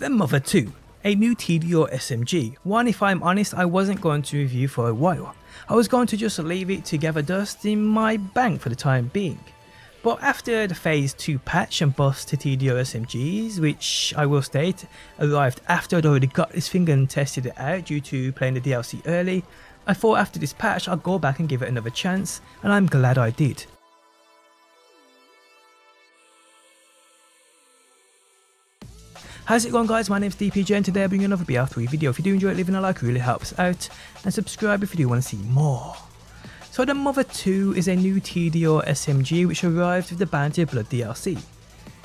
The Mothertoo, a new Tediore SMG, one if I'm honest I wasn't going to review for a while. I was going to just leave it to gather dust in my bank for the time being. But after the phase 2 patch and buffs to Tediore SMGs, which I will state arrived after I'd already got this thing and tested it out due to playing the DLC early, I thought after this patch I'd go back and give it another chance, and I'm glad I did. How's it going guys, my name's DPJ and today I bring you another BL3 video. If you do enjoy it, leaving a like really helps out and subscribe if you do want to see more. So the Mothertoo is a new Tediore SMG which arrived with the Bounty of Blood DLC.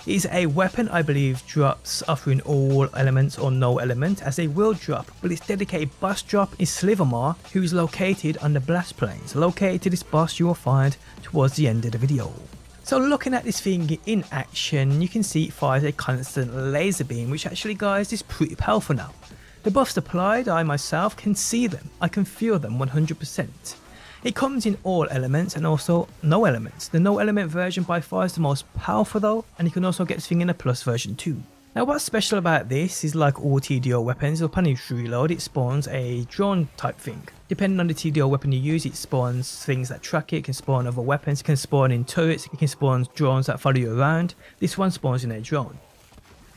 It is a weapon I believe drops offering all elements or no element as they will drop but its dedicated boss drop is Slithermaw who is located on the blast plains. Located to this boss you will find towards the end of the video. So looking at this thing in action, you can see it fires a constant laser beam, which actually guys is pretty powerful now. The buffs applied, I myself can see them, I can feel them 100%. It comes in all elements and also no elements. The no element version by far is the most powerful though, and you can also get this thing in a plus version too. Now what's special about this is like all Tediore weapons, upon each reload it spawns a drone type thing. Depending on the Tediore weapon you use, it spawns things that track it, it can spawn other weapons, it can spawn in turrets, it can spawn drones that follow you around. This one spawns in a drone.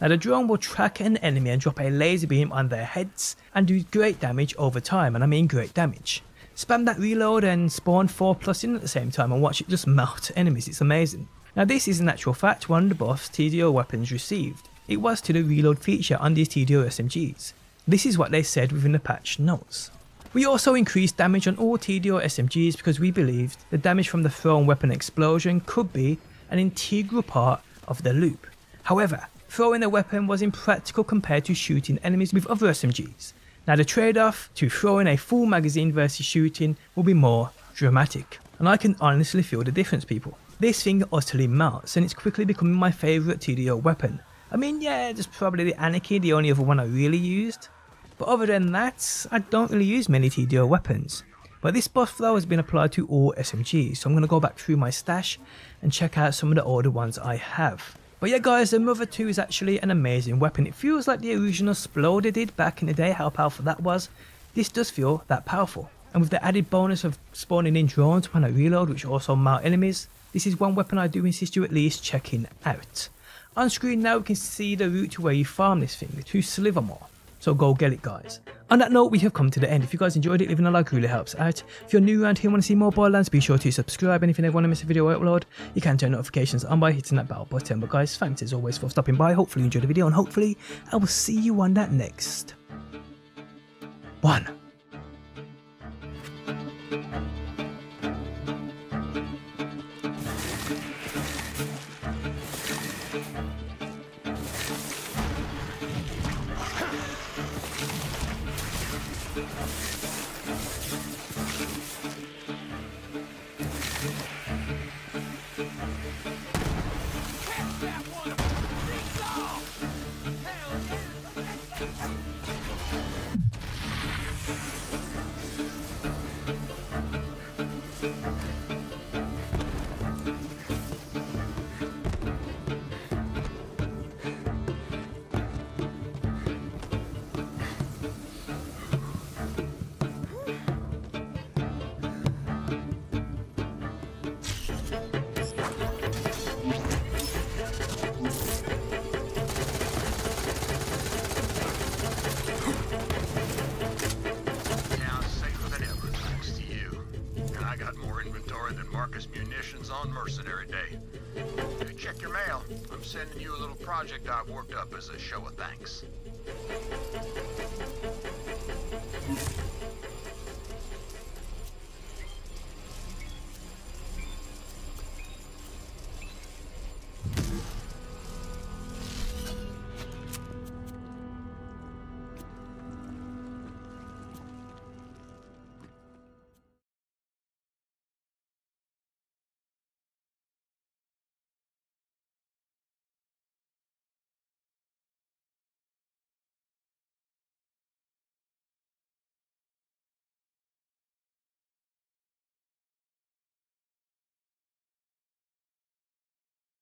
Now the drone will track an enemy and drop a laser beam on their heads and do great damage over time, and I mean great damage. Spam that reload and spawn 4 plus in at the same time and watch it just melt enemies, it's amazing. Now this is in actual fact one of the buffs Tediore weapons received it was to the reload feature on these Tediore SMGs. This is what they said within the patch notes. We also increased damage on all Tediore SMGs because we believed the damage from the thrown weapon explosion could be an integral part of the loop. However, throwing a weapon was impractical compared to shooting enemies with other SMGs. Now the trade-off to throwing a full magazine versus shooting will be more dramatic. And I can honestly feel the difference people. This thing utterly melts and it's quickly becoming my favourite Tediore weapon. I mean, yeah, there's probably the Anarchy, the only other one I really used. But other than that, I don't really use many Tediore weapons. But this buff flow has been applied to all SMGs, so I'm going to go back through my stash and check out some of the older ones I have. But yeah guys, the Mothertoo is actually an amazing weapon. It feels like the original Sploder did back in the day, how powerful that was. This does feel that powerful. And with the added bonus of spawning in drones when I reload, which also mount enemies, this is one weapon I do insist you at least checking out. On screen now we can see the route to where you farm this thing, to Slithermaw. So go get it guys. On that note, we have come to the end. If you guys enjoyed it, leaving a like really helps out. If you're new around here and want to see more Borderlands, be sure to subscribe. And if you never want to miss a video I upload, you can turn notifications on by hitting that bell button. But guys, thanks as always for stopping by. Hopefully you enjoyed the video and hopefully I will see you on that next one. Marcus Munitions on Mercenary Day. Check your mail. I'm sending you a little project I've worked up as a show of thanks.